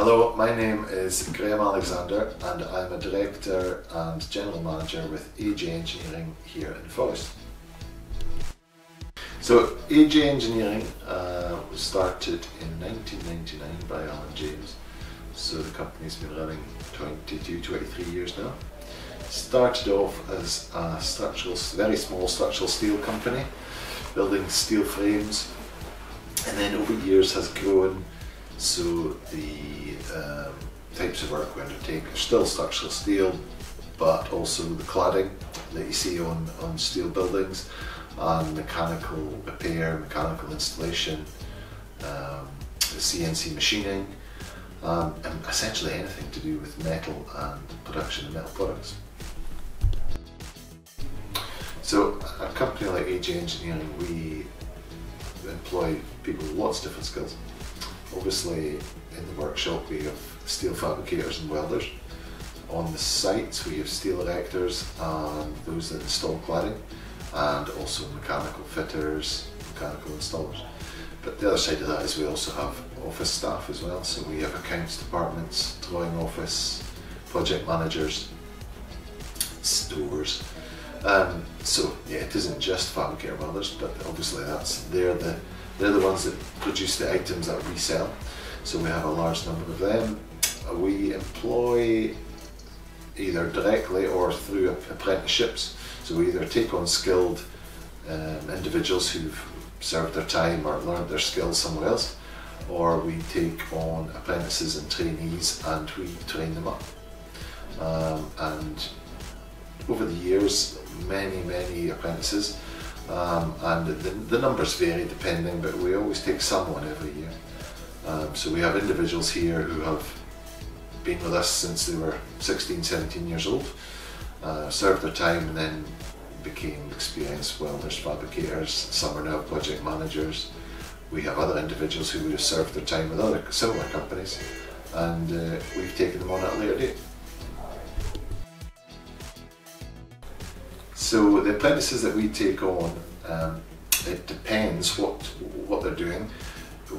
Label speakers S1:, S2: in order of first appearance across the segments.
S1: Hello, my name is Graham Alexander and I'm a Director and General Manager with AJ Engineering here in Forres. So AJ Engineering uh, was started in 1999 by Alan James. So the company's been running 22, 23 years now. Started off as a structural, very small structural steel company, building steel frames, and then over years has grown so the um, types of work we undertake are still structural steel, but also the cladding that you see on, on steel buildings, and mechanical repair, mechanical installation, um, CNC machining, um, and essentially anything to do with metal and production of metal products. So a company like AJ Engineering, we employ people with lots of different skills. Obviously in the workshop we have steel fabricators and welders. On the sites we have steel erectors and those that install cladding and also mechanical fitters, mechanical installers. But the other side of that is we also have office staff as well. So we have accounts departments, drawing office, project managers, stores. Um, so yeah, it isn't just fabricator welders, but obviously that's they're the they're the ones that produce the items that we sell. So we have a large number of them. We employ either directly or through apprenticeships. So we either take on skilled um, individuals who've served their time or learned their skills somewhere else, or we take on apprentices and trainees and we train them up. Um, and over the years, many, many apprentices um, and the, the, numbers vary depending, but we always take someone every year. Um, so we have individuals here who have been with us since they were 16, 17 years old, uh, served their time and then became experienced welders, fabricators, some are now project managers. We have other individuals who would have served their time with other similar companies and uh, we've taken them on at a later date. So the apprentices that we take on, um, it depends what what they're doing,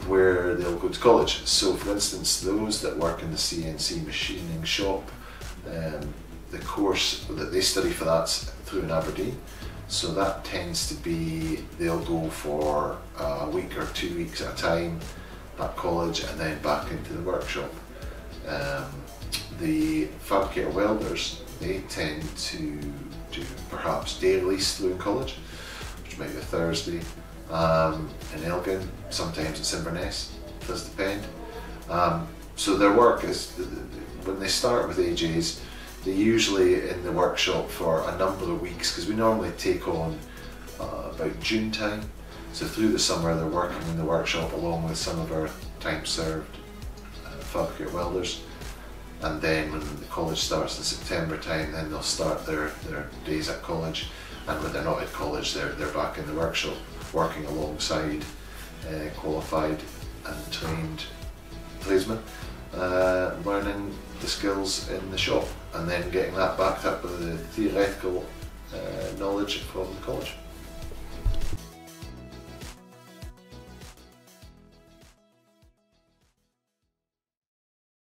S1: where they'll go to college. So for instance, those that work in the CNC machining shop, um, the course that they study for that's through in Aberdeen. So that tends to be, they'll go for a week or two weeks at a time at college and then back into the workshop. Um, the fabricator welders, they tend to do perhaps release through college, which might be a Thursday. Um, in Elgin, sometimes it's Inverness, does depend. Um, so their work is, when they start with AJs, they're usually in the workshop for a number of weeks because we normally take on uh, about June time. So through the summer they're working in the workshop along with some of our time served uh, fabricate welders and then when the college starts in September time then they'll start their, their days at college and when they're not at college they're, they're back in the workshop working alongside uh, qualified and trained tradesmen uh, learning the skills in the shop and then getting that backed up with the theoretical uh, knowledge from the college.